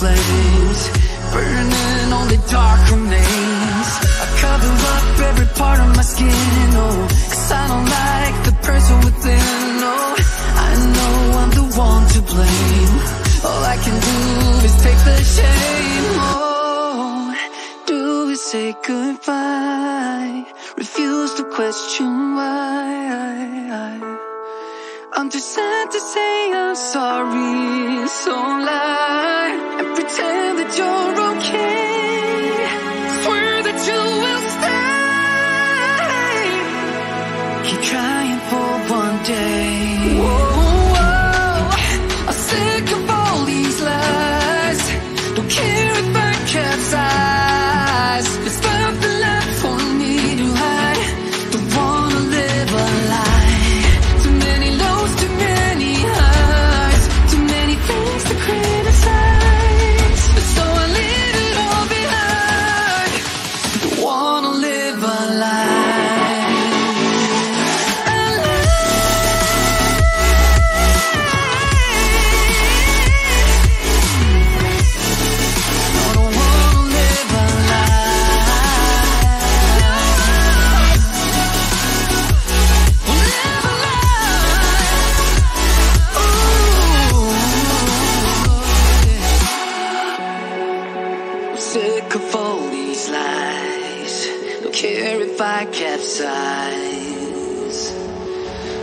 flames, burning only dark remains. I cover up every part of my skin, oh, cause I don't like the person within, oh, I know I'm the one to blame. All I can do is take the shame, oh, do we say goodbye? Refuse to question why. I'm too sad to say I'm sorry,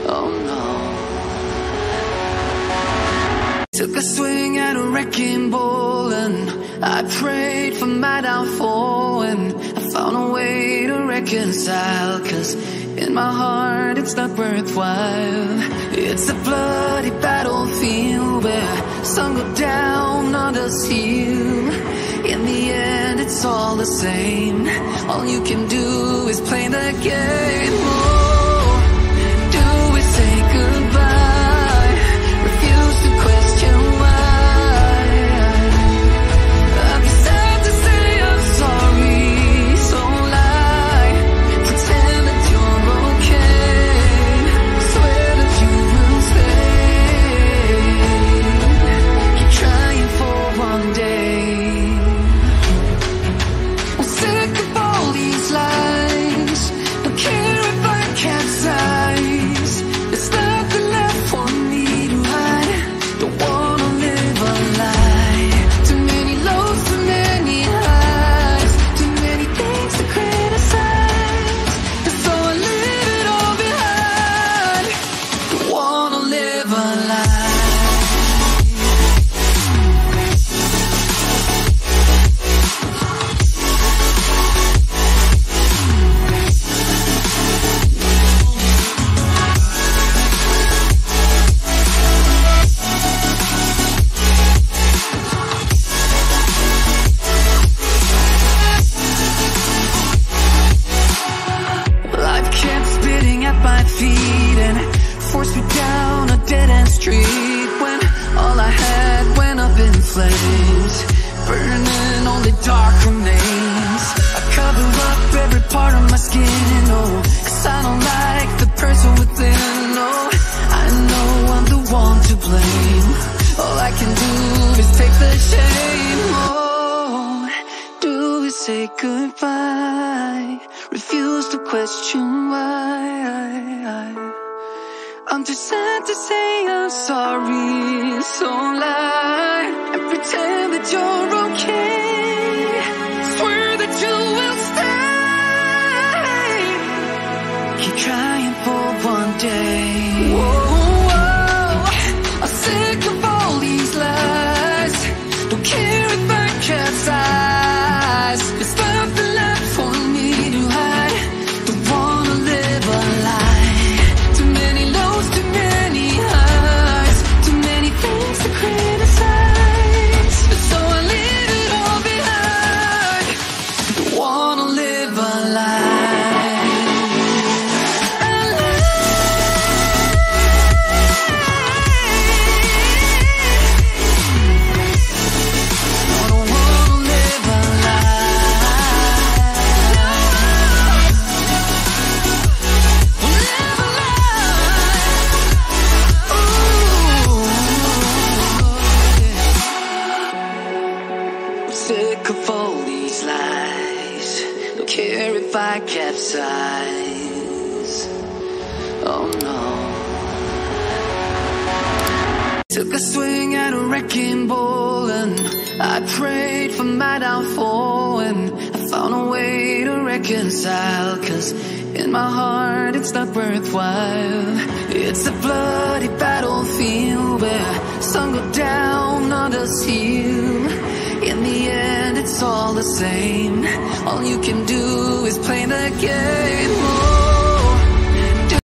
Oh no. Took a swing at a wrecking ball and I prayed for my downfall and I found a way to reconcile cause in my heart it's not worthwhile. It's a bloody battlefield where some go down, others heal. In the end it's all the same. All you can do is play the game. Flames, burning the dark remains. I cover up every part of my skin, oh, cause I don't like the person within, no. I know I'm the one to blame. All I can do is take the shame, oh. Do we say goodbye? Refuse to question why. I'm too sad to say I'm sorry, so lie and pretend I capsize. Oh no. Took a swing at a wrecking ball and I prayed for my downfall and I found a way to reconcile cause in my heart it's not worthwhile. It's a bloody battlefield where some go down, others heal. It's all the same. All you can do is play the game. Oh.